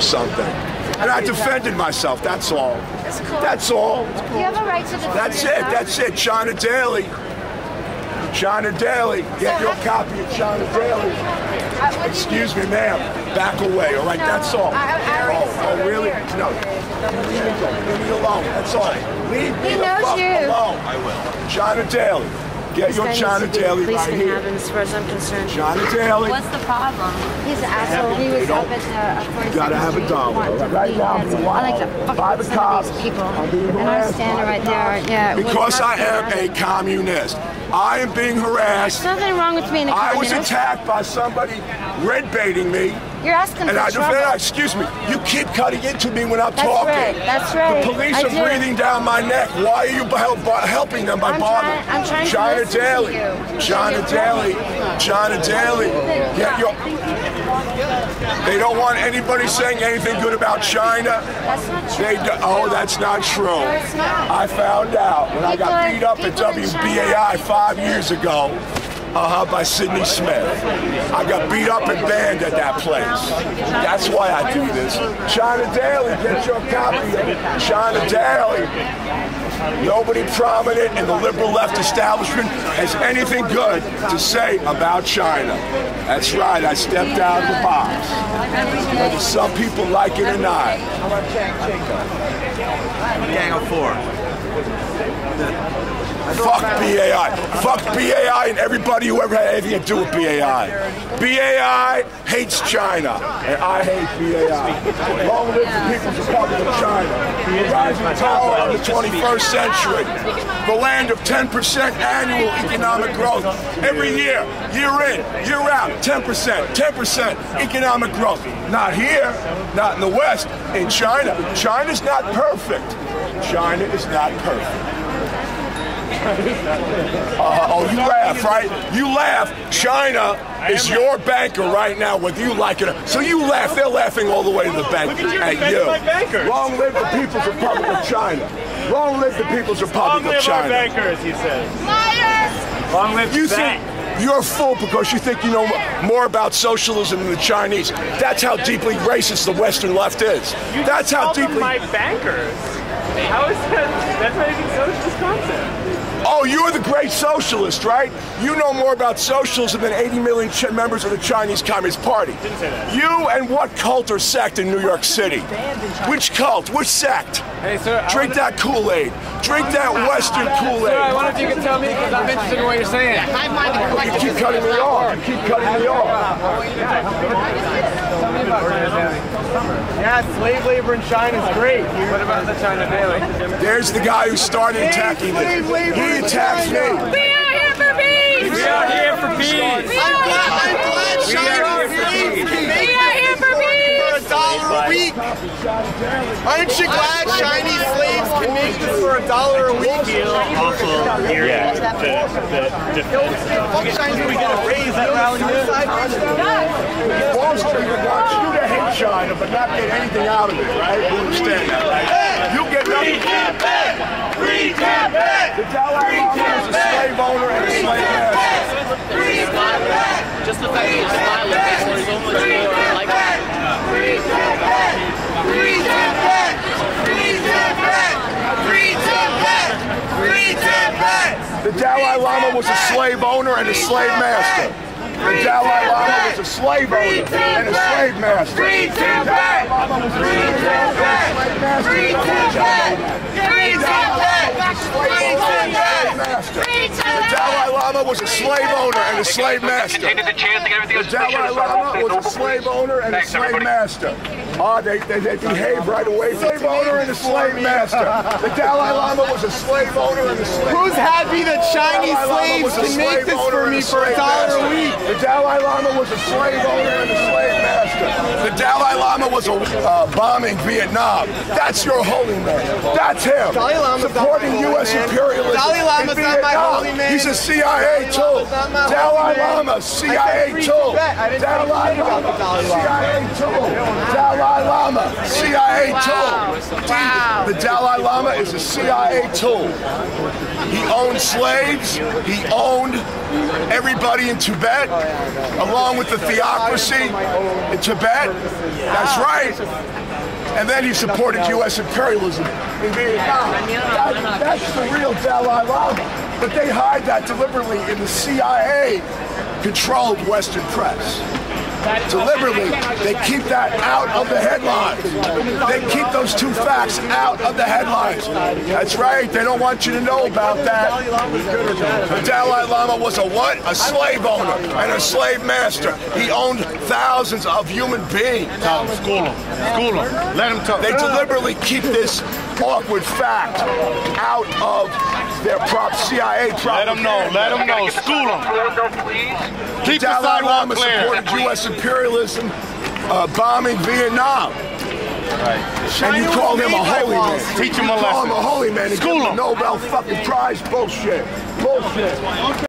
something. And I defended myself, that's all. That's all. You have a right to defend That's it, that's it. China Daily. China Daily. Get your copy of China Daily. Uh, what do you Excuse me, ma'am. Back away, all right? No, That's all. I- I oh, oh, really? here. No. Leave me, alone. That's all. Leave me He the knows fuck you. alone. I will. China Daily. Get your This guy China needs to be right policeman here. having, as far as I'm concerned. China Daily. What's the problem? He's an asshole. He was up at the uh, 42nd gotta have a Street dollar. Right now, heads. for a I like to while. fuck By with the some of these people. And I'm standing right the there. Yeah. Because I am a communist. I am being harassed. There's nothing wrong with being a I was communist. I was attacked by somebody red baiting me. You're asking And for I trouble. defend, excuse me, you keep cutting into me when I'm That's talking. right, that's right. The police I are do. breathing down my neck. Why are you help, helping them by I'm bothering? I'm trying to China to Daily. you. China Daily. China Daily. Get your. They don't want anybody saying anything good about China. That's not true. They do, oh, that's not true. No, it's not. I found out when I got beat up at WBAI five years ago. Uh-huh, by Sidney Smith. I got beat up and banned at that place. That's why I do this. China Daily, get your copy of. China Daily. Nobody prominent in the liberal left establishment has anything good to say about China. That's right, I stepped out of the box. Whether some people like it or not. Gang of four. Fuck BAI. Fuck BAI and everybody who ever had anything to do with BAI. BAI hates China, and I hate BAI. Long live the People's Republic of China. The rising power of the 21st century. The land of 10% annual economic growth. Every year, year in, year out, 10%, 10% economic growth. Not here, not in the West, in China. China's not perfect. China is not perfect. Uh, oh, you laugh, right? You laugh. China is your banker right now, whether you like it or not. So you laugh. They're laughing all the way to the bank at you at defending you. Long live the People's Republic of China. Long live the People's Republic of China. Long live our China. bankers, he says. Liars! Long live You the bank. You're a fool because you think you know more about socialism than the Chinese. That's how deeply racist the Western left is. You That's how deeply. my bankers. How is that? That's not even socialist concept. Oh, you're the great socialist, right? You know more about socialism than 80 million ch- members of the Chinese Communist Party. Didn't say that. You and what cult or sect in New York City? Which cult? Which sect? Hey, sir. I Drink wonder- that Kool-Aid. Drink that Western Sir, I Kool-Aid. I wonder if you can tell me because I'm interested in what you're saying. You keep cutting me off. You keep cutting me off. Yeah, slave labor in China is great. What about the China Daily? There's the guy who started attacking this. He attacked me. We are here for peace! We are here for peace. I'm glad, I'm glad China slaves can make We are here for peace. for peace! a dollar a week. Aren't you glad Chinese slaves can make this for a dollar a week? Awful hearing Yeah. the, the defense. Fuck Chinese, we get a raise that rally. Wall Street wants you to hate China, but not get anything out of it, right? You understand that, right? You get nothing. Free Japan! The Dalai Lama is a slave owner and a slave master. Free Japan! Just the fact that you're smiling makes it so much more like Free Japan! Free Japan! Free Japan! Free Japan! Free Japan! The Dalai Lama was a slave owner and a slave master. The Dalai Lama was a slave owner and a slave master. The Dalai Lama was a slave owner and a slave master. Free Japan! Free Japan! Free Japan! Master. The Dalai Lama was a slave owner and a slave master. The Dalai Lama was a slave owner and a slave master. Ah, they, they, they behave right away. Slave owner and a slave master. The Dalai Lama was a slave owner and a slave master. Who's happy that Chinese slaves was can make this for me for a slave dollar a week? The Dalai Lama was a slave owner and a slave master. The Dalai Lama was a uh, bombing Vietnam. That's your holy man. That's him. Dalai Lama's not supporting my holy U.S. man. imperialism. Not my holy man. He's a CIA tool. Dalai Lama's not my holy Dalai man. Lama, CIA tool. Tibet. I didn't say Dalai Lama, Dalai Lama. CIA tool. Dalai Lama, CIA tool. The Dalai Lama is a CIA tool. He owned slaves. He owned everybody in Tibet, along with the theocracy in Tibet. That's right. And then he supported U.S. imperialism in Vietnam. That- that's the real Dalai Lama. But they hide that deliberately in the CIA-controlled Western press. Deliberately, they keep that out of the headlines. They keep those two facts out of the headlines. That's right. They don't want you to know about that. The Dalai Lama was a what? A slave owner and a slave master. He owned thousands of human beings. School him. School him. Let him talk. They deliberately keep this awkward fact out of their prop CIA Let propaganda. him know. Let him know. School him. Keep the Dalai sidewalk Lama clear. supported U.S. imperialism uh, bombing Vietnam. And you call him a holy man. Teach him you a call him a holy man School him him. Nobel fucking Prize. Bullshit. Bullshit.